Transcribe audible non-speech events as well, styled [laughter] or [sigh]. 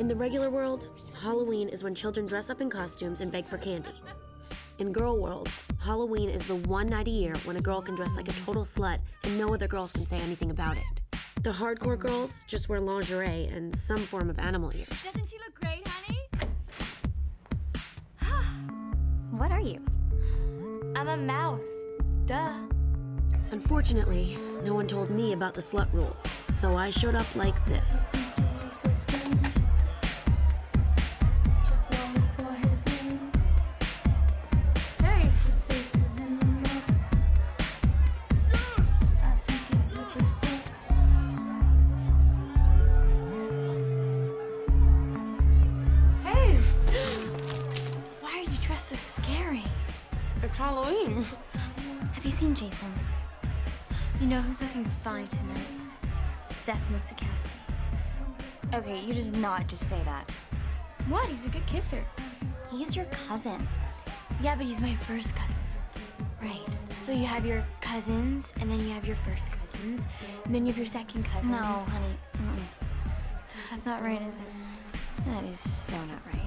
In the regular world, Halloween is when children dress up in costumes and beg for candy. In girl world, Halloween is the one night a year when a girl can dress like a total slut and no other girls can say anything about it. The hardcore girls just wear lingerie and some form of animal ears. Doesn't she look great, honey? [sighs] What are you? I'm a mouse. Duh. Unfortunately, no one told me about the slut rule, so I showed up like this. Why are you dressed so scary? It's Halloween. [laughs] Have you seen Jason? You know who's looking fine tonight? Seth Mosakowski. Okay, you did not just say that. What? He's a good kisser. He's your cousin. Yeah, but he's my first cousin. Right. So you have your cousins, and then you have your first cousins, and then you have your second cousins. No, honey. Mm-mm. That's not right, is it? That is so not right.